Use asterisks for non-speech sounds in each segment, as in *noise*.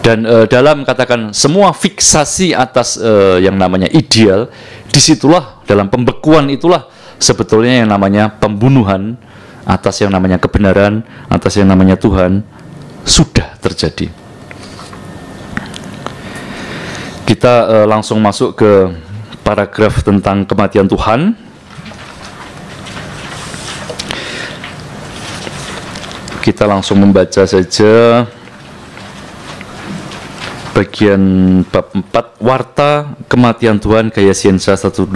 Dan uh, dalam katakan semua fiksasi atas uh, yang namanya ideal, di situlah dalam pembekuan itulah sebetulnya yang namanya pembunuhan atas yang namanya kebenaran, atas yang namanya Tuhan sudah terjadi. Kita uh, langsung masuk ke paragraf tentang kematian Tuhan. Kita langsung membaca saja bagian bab 4 warta kematian Tuhan gaya Siensa 125.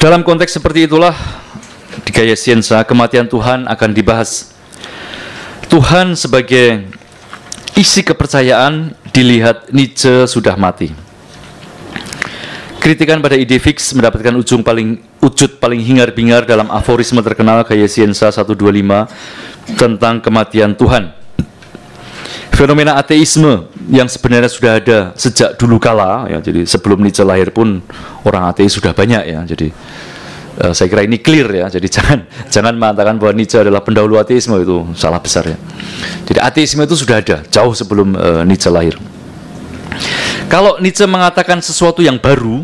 Dalam konteks seperti itulah di gaya Siensa kematian Tuhan akan dibahas. Tuhan sebagai isi kepercayaan dilihat Nietzsche sudah mati. Kritikan pada ide fix mendapatkan ujung paling wujud paling hingar-bingar dalam aforisme terkenal gaya Siensa 125 tentang kematian Tuhan. Fenomena ateisme yang sebenarnya sudah ada sejak dulu kala ya. Jadi sebelum Nietzsche lahir pun orang ateis sudah banyak ya. Jadi uh, saya kira ini clear ya. Jadi *laughs* jangan jangan mengatakan bahwa Nietzsche adalah pendahulu ateisme itu salah besar ya. Jadi ateisme itu sudah ada jauh sebelum uh, Nietzsche lahir. Kalau Nietzsche mengatakan sesuatu yang baru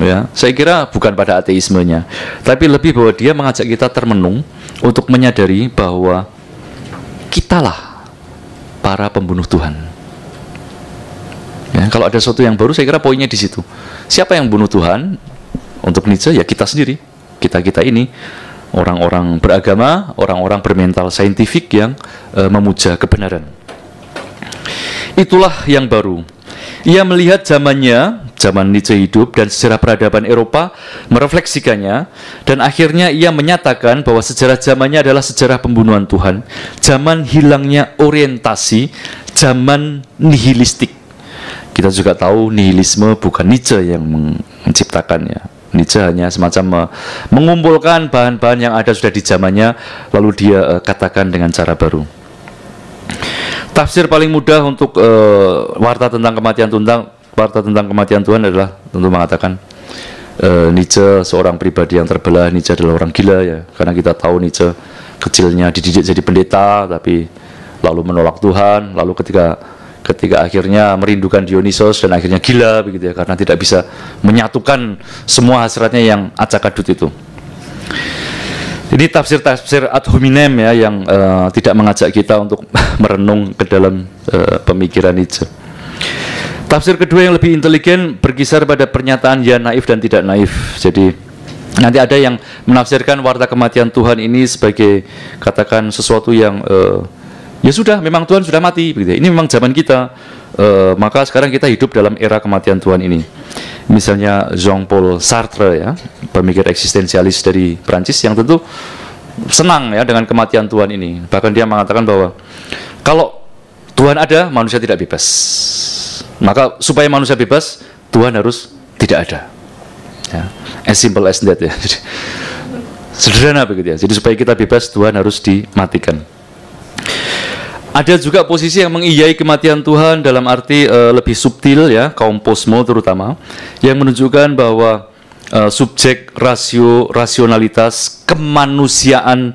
ya saya kira bukan pada ateismenya tapi lebih bahwa dia mengajak kita termenung untuk menyadari bahwa kitalah para pembunuh Tuhan. Ya, kalau ada sesuatu yang baru, saya kira poinnya di situ. Siapa yang bunuh Tuhan? Untuk Nietzsche, ya kita sendiri. Kita-kita ini, orang-orang beragama, orang-orang bermental saintifik yang e, memuja kebenaran. Itulah yang baru. Ia melihat zamannya, zaman Nietzsche hidup dan sejarah peradaban Eropa merefleksikannya dan akhirnya ia menyatakan bahwa sejarah zamannya adalah sejarah pembunuhan Tuhan, zaman hilangnya orientasi, zaman nihilistik. Kita juga tahu nihilisme bukan Nietzsche yang menciptakannya. Nietzsche hanya semacam mengumpulkan bahan-bahan yang ada sudah di zamannya lalu dia uh, katakan dengan cara baru. Tafsir paling mudah untuk uh, warta tentang kematian tentang warta tentang kematian Tuhan adalah tentu mengatakan uh, Nietzsche seorang pribadi yang terbelah, Nietzsche adalah orang gila ya, karena kita tahu Nietzsche kecilnya dididik jadi pendeta tapi lalu menolak Tuhan, lalu ketika ketika akhirnya merindukan Dionysos dan akhirnya gila begitu ya karena tidak bisa menyatukan semua hasratnya yang acak adut itu. Ini tafsir-tafsir ad hominem ya yang uh, tidak mengajak kita untuk *laughs* merenung ke dalam uh, pemikiran Nietzsche. Tafsir kedua yang lebih intelijen berkisar pada pernyataan ya naif dan tidak naif. Jadi nanti ada yang menafsirkan warta kematian Tuhan ini sebagai katakan sesuatu yang uh, ya sudah memang Tuhan sudah mati begitu. Ini memang zaman kita. Uh, maka sekarang kita hidup dalam era kematian Tuhan ini misalnya Jean-Paul Sartre ya, pemikir eksistensialis dari Prancis yang tentu senang ya dengan kematian Tuhan ini. Bahkan dia mengatakan bahwa kalau Tuhan ada, manusia tidak bebas. Maka supaya manusia bebas, Tuhan harus tidak ada. Ya, as simple as that ya. *laughs* Jadi, sederhana begitu ya. Jadi supaya kita bebas, Tuhan harus dimatikan. Ada juga posisi yang mengiyai kematian Tuhan dalam arti uh, lebih subtil ya, kaum posmo terutama, yang menunjukkan bahwa uh, subjek rasio rasionalitas kemanusiaan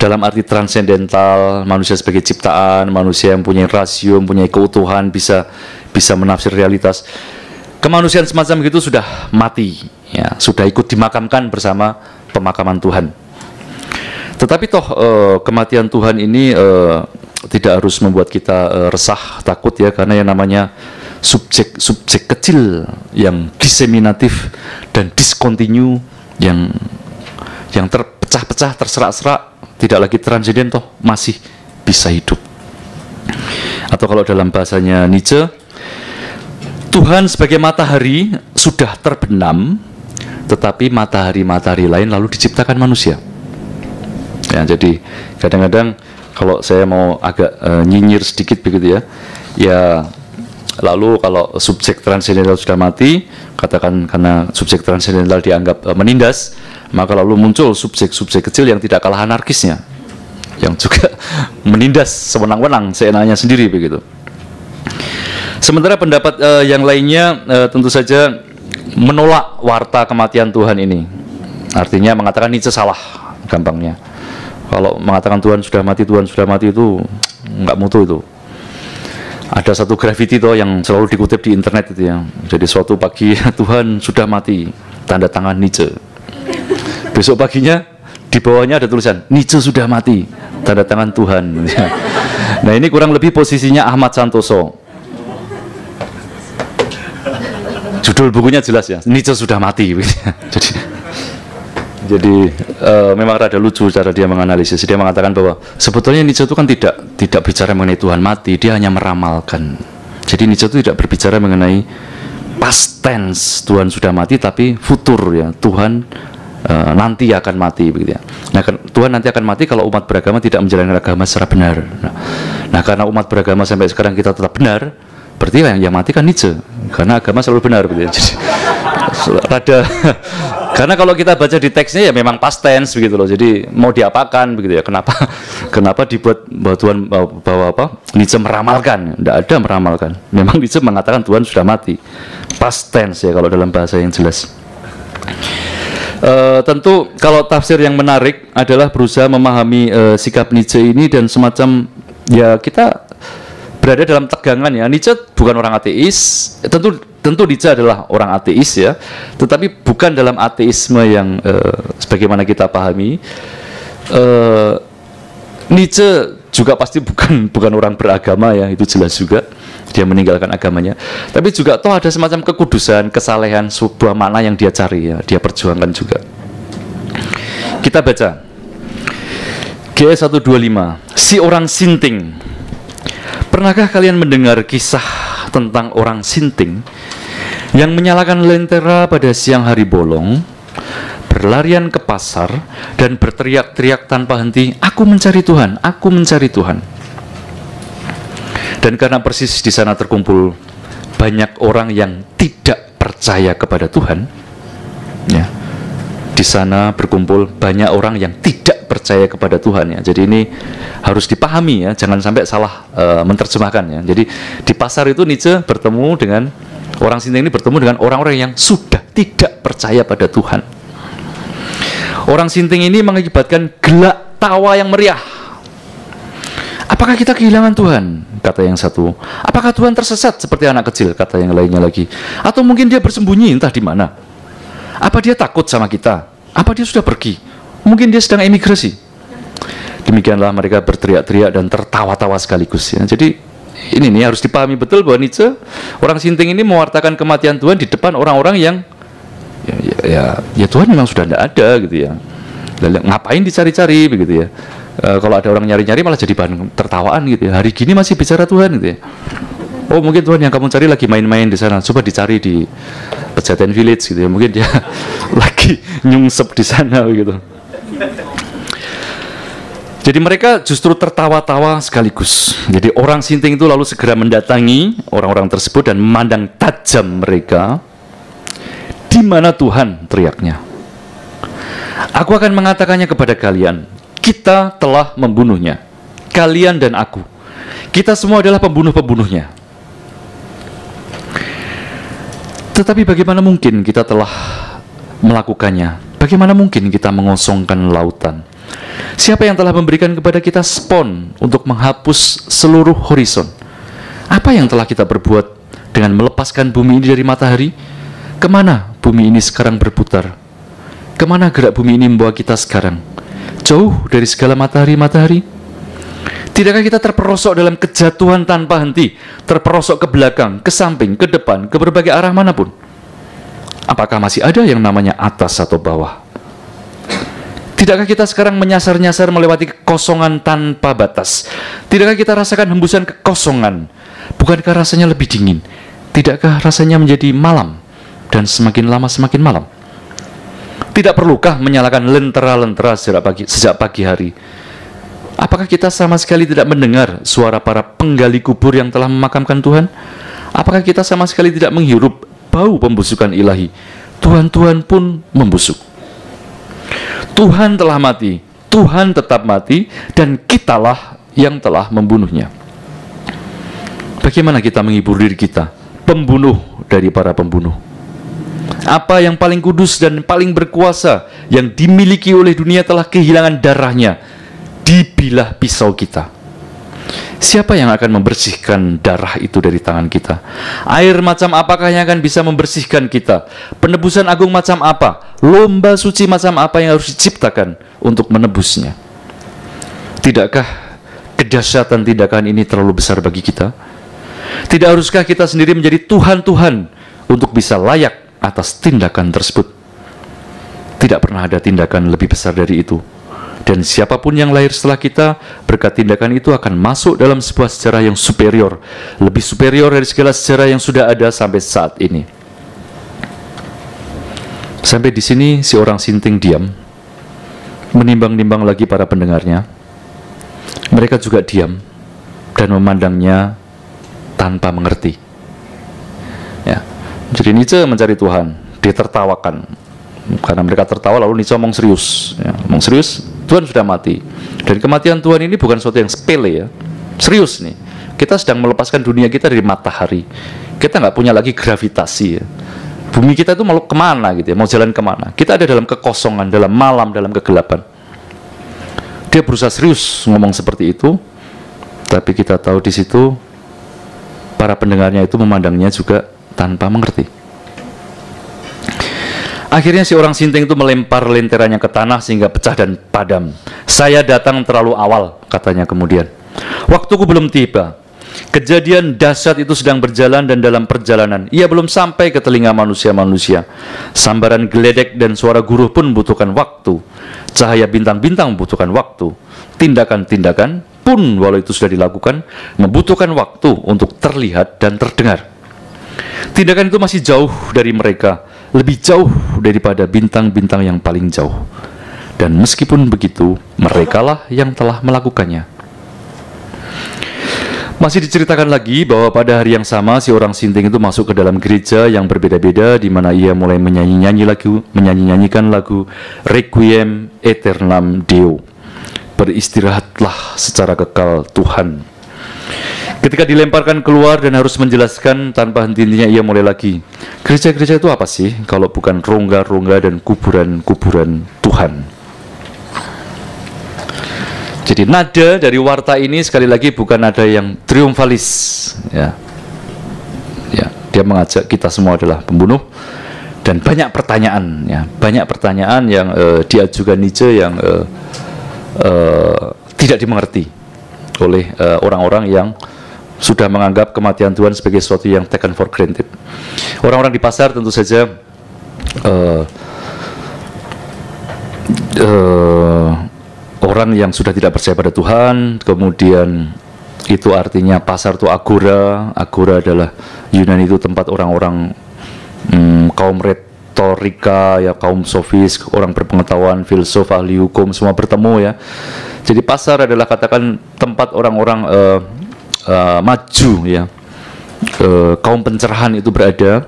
dalam arti transendental, manusia sebagai ciptaan, manusia yang punya rasio, punya keutuhan, bisa bisa menafsir realitas. Kemanusiaan semacam itu sudah mati, ya, sudah ikut dimakamkan bersama pemakaman Tuhan. Tetapi toh uh, kematian Tuhan ini uh, tidak harus membuat kita uh, resah, takut ya karena yang namanya subjek-subjek kecil yang diseminatif dan diskontinu yang yang terpecah-pecah, terserak-serak, tidak lagi transenden toh masih bisa hidup. Atau kalau dalam bahasanya Nietzsche, Tuhan sebagai matahari sudah terbenam, tetapi matahari-matahari lain lalu diciptakan manusia. Ya, jadi kadang-kadang kalau saya mau agak uh, nyinyir sedikit begitu ya ya lalu kalau subjek transendental sudah mati katakan karena subjek transendental dianggap uh, menindas maka lalu muncul subjek-subjek kecil yang tidak kalah anarkisnya yang juga *laughs* menindas sewenang-wenang seenaknya sendiri begitu sementara pendapat uh, yang lainnya uh, tentu saja menolak warta kematian Tuhan ini artinya mengatakan Nietzsche salah gampangnya kalau mengatakan Tuhan sudah mati, Tuhan sudah mati itu nggak mutu itu. ada satu graffiti toh yang selalu dikutip di internet itu ya. Jadi suatu pagi *laughs* Tuhan sudah mati, tanda tangan Nietzsche. Besok paginya di bawahnya ada tulisan Nietzsche sudah mati, tanda tangan Tuhan. *laughs* Nah ini kurang lebih posisinya Ahmad Santoso. Judul bukunya jelas ya, Nietzsche sudah mati. *laughs* Jadi jadi uh, memang rada lucu cara dia menganalisis. Dia mengatakan bahwa sebetulnya Nietzsche itu kan tidak tidak bicara mengenai Tuhan mati, dia hanya meramalkan. Jadi Nietzsche itu tidak berbicara mengenai past tense Tuhan sudah mati, tapi futur ya Tuhan uh, nanti akan mati begitu ya. Nah kan, Tuhan nanti akan mati kalau umat beragama tidak menjalankan agama secara benar. Nah, nah karena umat beragama sampai sekarang kita tetap benar, berarti yang yang mati kan Nietzsche karena agama selalu benar begitu ya. Jadi *laughs* rada karena kalau kita baca di teksnya ya memang past tense begitu loh. Jadi mau diapakan begitu ya. Kenapa *laughs* kenapa dibuat bahwa Tuhan bahwa apa? Nietzsche meramalkan. Tidak ada meramalkan. Memang Nietzsche mengatakan Tuhan sudah mati. Past tense ya kalau dalam bahasa yang jelas. Uh, tentu kalau tafsir yang menarik adalah berusaha memahami uh, sikap Nietzsche ini dan semacam ya kita berada dalam tegangan ya. Nietzsche bukan orang ateis, tentu tentu Nietzsche adalah orang ateis ya, tetapi bukan dalam ateisme yang uh, sebagaimana kita pahami. Uh, Nietzsche juga pasti bukan *laughs* bukan orang beragama ya, itu jelas juga dia meninggalkan agamanya. Tapi juga toh ada semacam kekudusan, kesalehan, sebuah makna yang dia cari ya, dia perjuangkan juga. Kita baca GS 125 si orang sinting. Pernahkah kalian mendengar kisah tentang orang sinting yang menyalakan lentera pada siang hari bolong, berlarian ke pasar, dan berteriak-teriak tanpa henti, "Aku mencari Tuhan, aku mencari Tuhan." Dan karena persis di sana terkumpul banyak orang yang tidak percaya kepada Tuhan, ya, di sana berkumpul banyak orang yang tidak percaya kepada Tuhan ya. Jadi ini harus dipahami ya, jangan sampai salah uh, menerjemahkan ya. Jadi di pasar itu Nietzsche bertemu dengan Orang Sinti ini bertemu dengan orang-orang yang sudah tidak percaya pada Tuhan. Orang Sinting ini mengakibatkan gelak tawa yang meriah. Apakah kita kehilangan Tuhan? Kata yang satu. Apakah Tuhan tersesat seperti anak kecil? Kata yang lainnya lagi. Atau mungkin dia bersembunyi entah di mana. Apa dia takut sama kita? Apa dia sudah pergi? Mungkin dia sedang emigrasi. Demikianlah mereka berteriak-teriak dan tertawa-tawa sekaligus. Ya. Jadi ini nih harus dipahami betul bahwa Nietzsche orang Sinting ini mewartakan kematian Tuhan di depan orang-orang yang ya, ya, ya, ya Tuhan memang sudah tidak ada gitu ya. Lalu, ngapain dicari-cari begitu ya? E, kalau ada orang nyari-nyari malah jadi bahan tertawaan gitu ya. Hari gini masih bicara Tuhan gitu ya. Oh mungkin Tuhan yang kamu cari lagi main-main di sana. Coba dicari di Pejaten Village gitu ya. Mungkin dia *laughs* lagi nyungsep di sana gitu. Jadi mereka justru tertawa-tawa sekaligus. Jadi orang Sinting itu lalu segera mendatangi orang-orang tersebut dan memandang tajam mereka. Di mana Tuhan teriaknya. Aku akan mengatakannya kepada kalian, kita telah membunuhnya. Kalian dan aku. Kita semua adalah pembunuh-pembunuhnya. Tetapi bagaimana mungkin kita telah melakukannya? Bagaimana mungkin kita mengosongkan lautan? Siapa yang telah memberikan kepada kita spon untuk menghapus seluruh horizon? Apa yang telah kita berbuat dengan melepaskan bumi ini dari matahari? Ke mana bumi ini sekarang berputar? Ke mana gerak bumi ini membawa kita sekarang? Jauh dari segala matahari-matahari? Tidakkah kita terperosok dalam kejatuhan tanpa henti, terperosok ke belakang, ke samping, ke depan, ke berbagai arah mana pun? Apakah masih ada yang namanya atas atau bawah? Tidakkah kita sekarang menyasar-nyasar melewati kekosongan tanpa batas? Tidakkah kita rasakan hembusan kekosongan? Bukankah rasanya lebih dingin? Tidakkah rasanya menjadi malam dan semakin lama semakin malam? Tidak perlukah menyalakan lentera-lentera sejak pagi, sejak pagi hari? Apakah kita sama sekali tidak mendengar suara para penggali kubur yang telah memakamkan Tuhan? Apakah kita sama sekali tidak menghirup bau pembusukan ilahi? Tuhan-Tuhan pun membusuk. Tuhan telah mati, Tuhan tetap mati, dan kitalah yang telah membunuhnya. Bagaimana kita menghibur diri kita? Pembunuh dari para pembunuh. Apa yang paling kudus dan paling berkuasa yang dimiliki oleh dunia telah kehilangan darahnya dibilah pisau kita. Siapa yang akan membersihkan darah itu dari tangan kita? Air macam apakah yang akan bisa membersihkan kita? Penebusan agung macam apa? Lomba suci macam apa yang harus diciptakan untuk menebusnya? Tidakkah kedahsyatan tindakan ini terlalu besar bagi kita? Tidak haruskah kita sendiri menjadi Tuhan-Tuhan untuk bisa layak atas tindakan tersebut? Tidak pernah ada tindakan lebih besar dari itu. Dan siapa pun yang lahir setelah kita, berkat tindakan itu akan masuk dalam sebuah sejarah yang superior, lebih superior dari segala sejarah yang sudah ada sampai saat ini. Sampai di sini si orang sinting diam, menimbang-nimbang lagi para pendengarnya. Mereka juga diam dan memandangnya tanpa mengerti. Ya. Jadi Nietzsche mencari Tuhan, ditertawakan, karena mereka tertawa lalu Nietzsche ngomong serius ya, ngomong serius Tuhan sudah mati. Dan kematian Tuhan ini bukan sesuatu yang sepele ya. Serius nih. Kita sedang melepaskan dunia kita dari matahari. Kita nggak punya lagi gravitasi ya. Bumi kita itu mau ke mana gitu ya, mau jalan ke mana. Kita ada dalam kekosongan, dalam malam, dalam kegelapan. Dia berusaha serius ngomong seperti itu, tapi kita tahu di situ para pendengarnya itu memandangnya juga tanpa mengerti. Akhirnya si orang sinting itu melempar lenterannya ke tanah sehingga pecah dan padam. Saya datang terlalu awal, katanya kemudian. Waktuku belum tiba. Kejadian dahsyat itu sedang berjalan dan dalam perjalanan ia belum sampai ke telinga manusia-manusia. Sambaran geledek dan suara guruh pun membutuhkan waktu. Cahaya bintang-bintang membutuhkan waktu. Tindakan-tindakan pun walau itu sudah dilakukan membutuhkan waktu untuk terlihat dan terdengar. Tindakan itu masih jauh dari mereka lebih jauh daripada bintang-bintang yang paling jauh. Dan meskipun begitu, merekalah yang telah melakukannya. Masih diceritakan lagi bahwa pada hari yang sama si orang sinting itu masuk ke dalam gereja yang berbeda-beda di mana ia mulai menyanyi-nyanyi lagu, menyanyi-nyanyikan lagu Requiem Aeternam Deo. Beristirahatlah secara kekal Tuhan Ketika dilemparkan keluar dan harus menjelaskan tanpa henti-hentinya ia mulai lagi. Gereja-gereja itu apa sih kalau bukan rongga-rongga dan kuburan-kuburan Tuhan? Jadi nada dari warta ini sekali lagi bukan nada yang triumfalis, ya. Ya, dia mengajak kita semua adalah pembunuh dan banyak pertanyaan, ya, banyak pertanyaan yang uh, diajukan Nietzsche yang uh, uh, tidak dimengerti oleh orang-orang yang sudah menganggap kematian Tuhan sebagai sesuatu yang taken for granted. Orang-orang di pasar tentu saja uh, uh, orang yang sudah tidak percaya pada Tuhan, kemudian itu artinya pasar itu agora, agora adalah Yunani itu tempat orang-orang um, kaum retorika, ya kaum sofis, orang berpengetahuan, filsuf, ahli hukum semua bertemu ya. Jadi pasar adalah katakan tempat orang-orang uh, uh, maju ya. Uh, kaum pencerahan itu berada.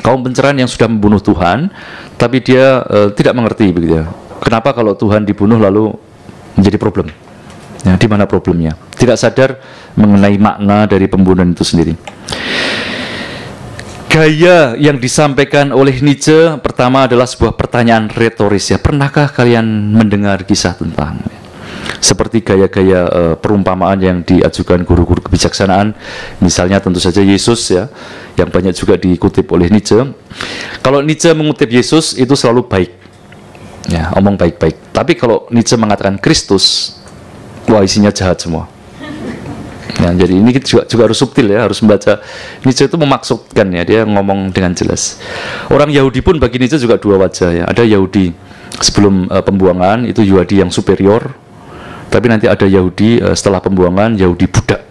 Kaum pencerahan yang sudah membunuh Tuhan tapi dia uh, tidak mengerti begitu ya. Kenapa kalau Tuhan dibunuh lalu menjadi problem? Ya di mana problemnya? Tidak sadar mengenai makna dari pembunuhan itu sendiri. Gaya yang disampaikan oleh Nietzsche pertama adalah sebuah pertanyaan retoris ya. Pernahkah kalian mendengar kisah tentang seperti gaya-gaya uh, perumpamaan yang diajukan guru-guru kebijaksanaan misalnya tentu saja Yesus ya yang banyak juga dikutip oleh Nietzsche kalau Nietzsche mengutip Yesus itu selalu baik ya omong baik-baik tapi kalau Nietzsche mengatakan Kristus wah isinya jahat semua Ya, jadi ini juga, juga harus subtil ya, harus membaca. Nietzsche itu memaksudkan ya, dia ngomong dengan jelas. Orang Yahudi pun bagi Nietzsche juga dua wajah ya. Ada Yahudi sebelum uh, pembuangan itu Yahudi yang superior, tapi nanti ada Yahudi uh, setelah pembuangan Yahudi budak.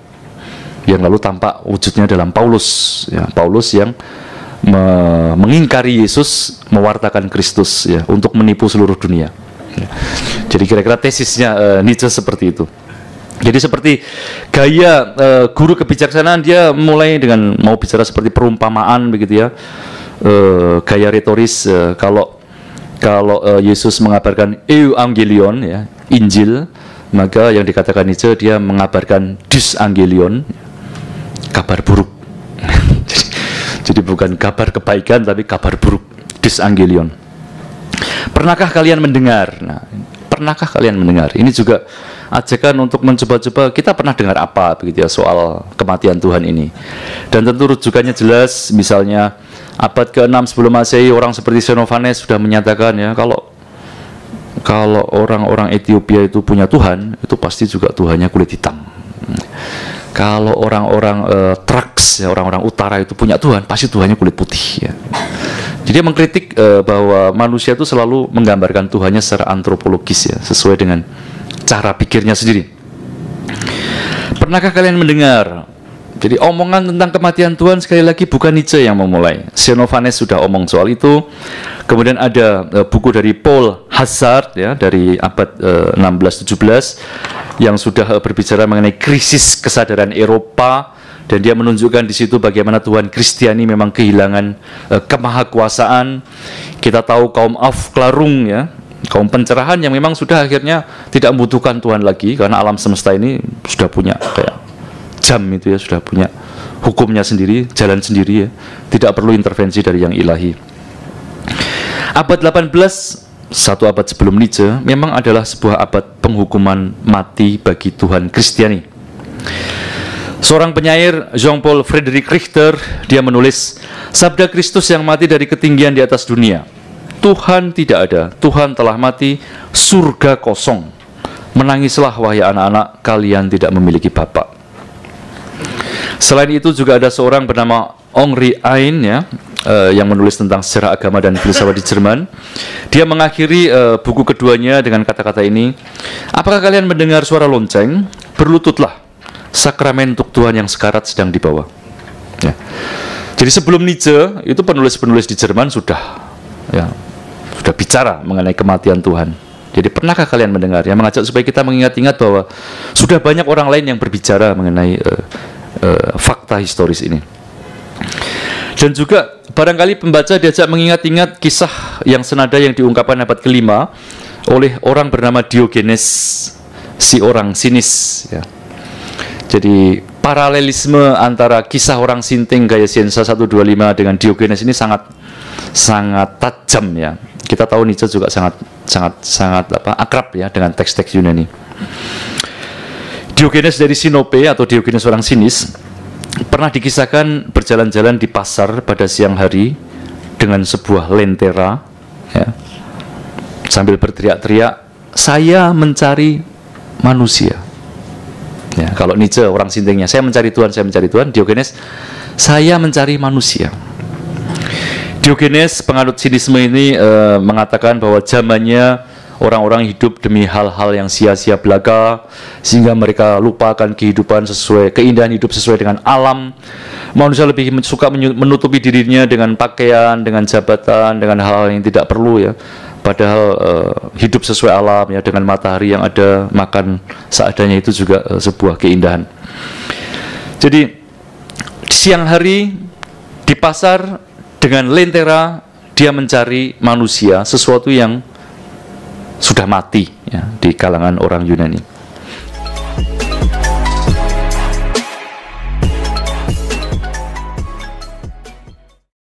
Yang lalu tampak wujudnya dalam Paulus. Ya Paulus yang me mengingkari Yesus mewartakan Kristus ya untuk menipu seluruh dunia. Ya. jadi kira-kira tesisnya uh, Nietzsche seperti itu. Jadi seperti gaya uh, guru kebijaksanaan dia mulai dengan mau bicara seperti perumpamaan begitu ya. Uh, gaya retoris uh, kalau kalau uh, Yesus mengabarkan Evangelion ya Injil maka yang dikatakan Nietzsche dia mengabarkan disangelion kabar buruk. *laughs* Jadi, jadi bukan kabar kebaikan tapi kabar buruk disangelion pernahkah kalian mendengar? Nah pernahkah kalian mendengar? Ini juga ajakan untuk mencoba-coba kita pernah dengar apa begitu ya soal kematian Tuhan ini. Dan tentu rujukannya jelas misalnya abad ke-6 sebelum Masehi orang seperti Xenophanes sudah menyatakan ya kalau kalau orang-orang Ethiopia itu punya Tuhan, itu pasti juga Tuhannya kulit hitam. Kalau orang-orang uh, Trax, ya, orang-orang utara itu punya Tuhan, pasti Tuhannya kulit putih. Ya. Jadi mengkritik uh, bahwa manusia itu selalu menggambarkan Tuhannya secara antropologis ya, sesuai dengan cara pikirnya sendiri. Pernahkah kalian mendengar jadi omongan tentang kematian Tuhan sekali lagi bukan Nietzsche yang memulai. Xenophanes sudah omong soal itu. Kemudian ada uh, buku dari Paul Hazard ya dari abad uh, 16-17 yang sudah uh, berbicara mengenai krisis kesadaran Eropa dan dia menunjukkan di situ bagaimana Tuhan Kristiani memang kehilangan uh, kemahakuasaan. Kita tahu kaum Afklarung ya, kaum pencerahan yang memang sudah akhirnya tidak membutuhkan Tuhan lagi karena alam semesta ini sudah punya kayak jam itu ya sudah punya hukumnya sendiri, jalan sendiri ya. Tidak perlu intervensi dari yang ilahi. Abad 18 satu abad sebelum Nietzsche memang adalah sebuah abad penghukuman mati bagi Tuhan Kristiani. Seorang penyair Jean-Paul Frederick Richter dia menulis sabda Kristus yang mati dari ketinggian di atas dunia. Tuhan tidak ada, Tuhan telah mati, surga kosong. Menangislah wahai anak-anak, kalian tidak memiliki bapak. Selain itu juga ada seorang bernama Ongri Ain ya uh, yang menulis tentang sejarah agama dan filsafat di Jerman. Dia mengakhiri uh, buku keduanya dengan kata-kata ini, "Apakah kalian mendengar suara lonceng? Berlututlah. Sakramen untuk Tuhan yang sekarat sedang dibawa." Ya. Jadi sebelum Nietzsche itu penulis-penulis di Jerman sudah ya sudah bicara mengenai kematian Tuhan. Jadi pernahkah kalian mendengar yang mengajak supaya kita mengingat-ingat bahwa sudah banyak orang lain yang berbicara mengenai uh, uh, fakta historis ini. Dan juga barangkali pembaca diajak mengingat-ingat kisah yang senada yang diungkapkan abad kelima oleh orang bernama Diogenes, si orang sinis. Ya. Jadi paralelisme antara kisah orang sinting gaya Siensa 125 dengan Diogenes ini sangat sangat tajam ya. Kita tahu Nietzsche juga sangat sangat sangat apa akrab ya dengan teks-teks Yunani. Diogenes dari Sinope atau Diogenes orang sinis pernah dikisahkan berjalan-jalan di pasar pada siang hari dengan sebuah lentera ya, sambil berteriak-teriak saya mencari manusia. Ya, kalau Nietzsche orang sintingnya saya mencari Tuhan saya mencari Tuhan Diogenes saya mencari manusia. Diogenes penganut sinisme ini e, mengatakan bahwa zamannya orang-orang hidup demi hal-hal yang sia-sia belaka sehingga mereka lupakan kehidupan sesuai keindahan hidup sesuai dengan alam. Manusia lebih suka menutupi dirinya dengan pakaian, dengan jabatan, dengan hal-hal yang tidak perlu ya. Padahal uh, hidup sesuai alam ya dengan matahari yang ada, makan seadanya itu juga uh, sebuah keindahan. Jadi siang hari di pasar dengan lentera dia mencari manusia sesuatu yang sudah mati ya, di kalangan orang Yunani.